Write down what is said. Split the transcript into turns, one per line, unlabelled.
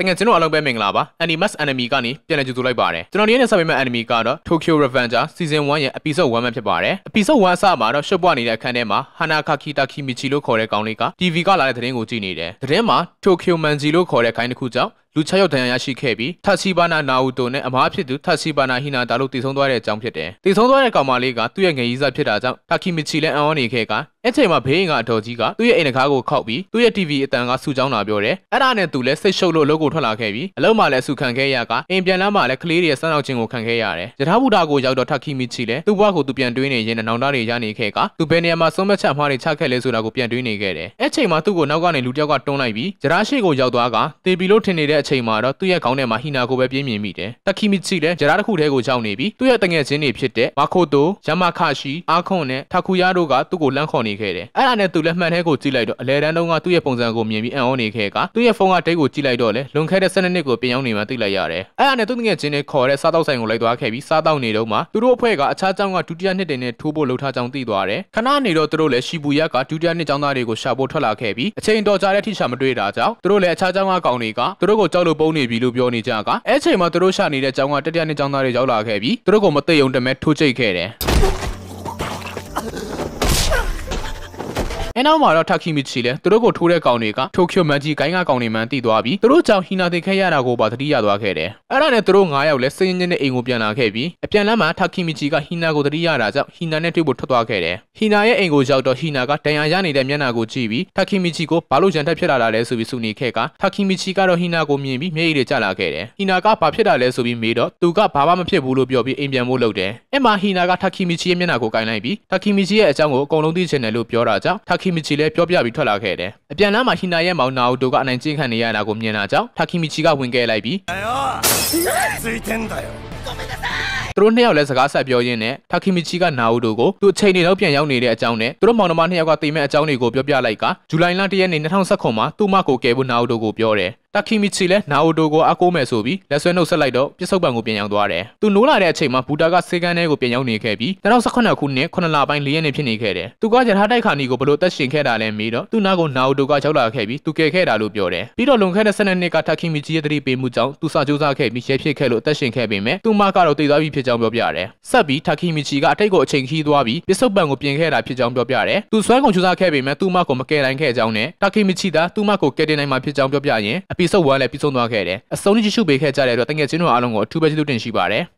တကယ်ကျွန်တော်အားလုံးပဲမင်္ဂလာပါ Animus Enemy ကနေပြန်လည်ကြိုဆိုလိုက်ပါတယ်ကျွန်တော်ဒီနေ့ဆက်ပေးမယ့် Enemy ကတော့ Tokyo Revenger Season 1ရဲ့ Episode 1မှာဖြစ်ပါတယ် Episode 1အစမှာတော့ရှုပ်ပွားနေတဲ့အခန်းထဲမှာ Hanakaki Takimichi လို့ခေါ်တဲ့ကောင်လေးက TV ကလာတဲ့သတင်းကိုကြည့်နေတယ်သတင်းမှာ Tokyo Manji လို့ခေါ်တဲ့ခိုင်းတစ်ခုကြောင့် လူ6ယောက်ဒဏ်ရာရရှိခဲ့ပြီးထပ်စီဘာနာနာဦးတိုနဲ့အမားဖြစ်သူထပ်စီဘာနာဟီနာတာလို့တည်ဆုံသွားတဲ့အကြောင်းဖြစ်တယ်။တည်ဆုံသွားတဲ့ကောင်မလေးကသူ့ရဲ့ငယ်ကြီးစားဖြစ်တာကြောင့်တာကီမီချီလည်းအံ့ဩနေခဲ့ကအဲ့ချိန်မှာဘေးရင်ကအတော်ကြီးကသူ့ရဲ့အိမ်တကားကိုခောက်ပြီးသူ့ရဲ့ TV အတန်ကဆူချောင်းလာပြောတယ်။အဲ့ဒါနဲ့သူလည်းစိတ်ရှုပ်လို့လုံးကိုထွက်လာခဲ့ပြီးအလုံးမှလည်းဆူခံခဲ့ရကအိမ်ပြန်လာမှလည်းကလေးတွေရဲ့စမ်းအောင်ခြင်းကိုခံခဲ့ရတယ်။ယထာဘူတာကိုရောက်တော့တာကီမီချီလည်းသူ့ဘဝကိုသူပြန်တွေးနေရင်နောင်တတွေရနေခဲ့ကသူဘယ်နေရာမှာဆုံးမချက်မှားတွေချခဲ့လဲဆိုတာကိုပြန်တွေးနေခဲ့တယ်။အဲ့ချိန်မှာသူ့ကိုနောက်ကနေလူတစ်ယောက်ကတွန်းလိုက်ပြီးယထာရှိကိုရောက်သွားကတေပီလို့ထင်နေတဲ့အချိန်မှာတော့သူ့ရဲ့ခေါင်းထဲမှာဟီနာကိုပဲပြင်းမြင်မိတယ်။တကီမီချီလည်းဂျရာတစ်ခုထဲကိုရောက်နေပြီးသူ့ရဲ့တငယ်ချင်းတွေဖြစ်တဲ့မာခိုတို၊ယမခါရှိ၊အာခွန်နဲ့ထာကူယာတို့ကသူ့ကိုလှမ်းခေါ်နေခဲ့တယ်။အဲ့ဒါနဲ့သူလည်းမှန်ထဲကိုကြည့်လိုက်တော့အလဲတန်းတုန်းကသူ့ရဲ့ပုံစံကိုမြင်ပြီးအံ့ဩနေခဲ့ကသူ့ရဲ့ဖုန်းကဒိတ်ကိုကြည့်လိုက်တော့လေလွန်ခဲ့တဲ့12နှစ်ကိုပြင်ရောက်နေမှသိလိုက်ရတယ်။အဲ့ဒါနဲ့သူ့တငယ်ချင်းတွေခေါ်တဲ့စားတောက်ဆိုင်ကိုလိုက်သွားခဲ့ပြီးစားတောက်နေတော့မှသူတို့အဖွဲ့ကအခြားကျောင်းကဒုတိယနှစ်တင်နဲ့ထိုးဖို့လှုပ်ထားကြောင်းသိသွားတယ်။ခဏနေတော့သူတို့လည်းရှီဘူယက်ကဒုတိယနှစ်ကျောင်းသားတွေကိုရှာဖို့ထွက်လာခဲ့ပြီးအချိန်တော်ကြာတဲ့အထိရှာမတွေ့တာကြောင့်သူတို့လည်းအခြားကျောင်းကကောင်တွေကသူတို့ကိုကြောက်လို့ပုံနေပြီလို့ပြောနေကြကအဲ့ချိန်မှာသူတို့ရှာနေတဲ့ကျောင်းကတတိယနှစ်ကျောင်းသားတွေရောက်လာခဲ့ပြီးသူတို့ကိုမသိုံတမဲထိုးချိတ်ခဲ့တယ် အဲနောက်မှာတော့တာကီမီချီလည်းသူတို့ကိုထိုးတဲ့ကောင်တွေကတိုကျိုမန်ဂျီဂိုင်းကကောင်တွေမှန်တိသွားပြီးသူတို့ကြောင့်ဟီနာတင်ခဲ့ရတာကိုပါသတိရသွားခဲ့တယ်။အဲ့ဒါနဲ့သူတို့9ယောက်လည်းစိတ်ရင်းနဲ့အိမ်ကိုပြန်လာခဲ့ပြီးအပြန်လမ်းမှာတာကီမီချီကဟီနာကိုသတိရတာကြောင့်ဟီနာနဲ့တွေ့ဖို့ထွက်သွားခဲ့တယ်။ဟီနာရဲ့အိမ်ကိုရောက်တော့ဟီနာကတန်ရာရနေတဲ့မျက်နှာကိုကြည့်ပြီးတာကီမီချီကိုဘာလို့ရန်ထက်ဖြစ်လာတာလဲဆိုပြီးစုနေခဲ့ကတာကီမီချီကတော့ဟီနာကိုမြင်ပြီးမျက်ရည်တွေကျလာခဲ့တယ်။ဟီနာကဘာဖြစ်တာလဲဆိုပြီးမေးတော့သူကဘာမှမဖြစ်ဘူးလို့ပြောပြီးအိမ်ပြန်ဖို့လုပ်တယ်။အဲ့မှာဟီနာကတာကီမီချီရဲ့မျက်နှာကိုကင်လိုက်ပြီးတာကီမီချီရဲ့အကြောင်းကိုအကုန်လုံးသိချင်တယ်လို့ပြောတာကြောင့်တာခီမီချီလည်းပြောပြပြီးထွက်လာခဲ့တယ်။အပြန်လမ်းမှာဟီနာရဲ့မောင်နာအိုတိုကအနိုင်ကျင့်ခံနေရတာကိုမြင်လာကြောင်းထာခီမီချီကဝင်ခဲ့လိုက်ပြီးသူတို့နှစ်ယောက်လည်းစကားဆက်ပြောရင်းနဲ့ထာခီမီချီကနာအိုတိုကိုသူအချိန်နေတော့ပြန်ရောက်နေတဲ့အကြောင်းနဲ့သူတို့မောင်နှမနှစ်ယောက်ကတိမ်မဲ့အကြောင်းတွေကိုပြောပြလိုက်ကဇူလိုင်လ၁ရက်နေ့2019မှာသူ့မကိုကယ်ဖို့နာအိုတိုကိုပြောတယ်တာကီမီချီလည်းနာအိုတိုကိုအကိုးမယ်ဆိုပြီးလက်ဆွဲနှုတ်ဆက်လိုက်တော့ပြစ်ဆုပ်ပံကိုပြန်ရောက်သွားတယ်။သူနိုးလာတဲ့အချိန်မှာဘူတာကစေကန်ထဲကိုပြန်ရောက်နေခဲ့ပြီး2018ခုနှစ်9လပိုင်း4ရက်နေ့ဖြစ်နေခဲ့တယ်။သူကရထားတိုက်ခါနီကိုဘလို့တက်ရှင်ခဲ့တာလဲမေးတော့သူနာကိုနာအိုတိုကရောက်လာခဲ့ပြီးသူကယ်ခဲ့တာလို့ပြောတယ်။ပြီးတော့လွန်ခဲ့တဲ့12နှစ်ကတာကီမီချီရဲ့တတိပေးမှုကြောင့်သူစာကြိုးစားခဲ့ပြီးရဲဖြစ်ခဲ့လို့တက်ရှင်ခဲ့ပေမဲ့သူမကတော့တည်သွားပြီဖြစ်ကြောင်းပြောပြတယ်။ဆက်ပြီးတာကီမီချီကအတိတ်ကိုအချိန်ခီးသွားပြီးပြစ်ဆုပ်ပံကိုပြင်ခဲ့တာဖြစ်ကြောင်းပြောပြတယ်။သူစွဲကုန်ကြိုးစားခဲ့ပေမဲ့သူမကိုမကယ်နိုင်ခဲ့ကြောင်းနဲ့တာကီမီချီကသူမကိုကယ်တင်နိုင်မှာဖြစ်ကြောင်းပြောပြရင်အပီဆုပ်ဝမ်းလည်းပြီးဆုံးသွားခဲ့တယ်။အစုံကြည့်ရှုပေးခဲ့ကြတဲ့အတွက်တကယ်ချင်းတို့အားလုံးကိုအထူးပဲကျေးဇူးတင်ရှိပါတယ်။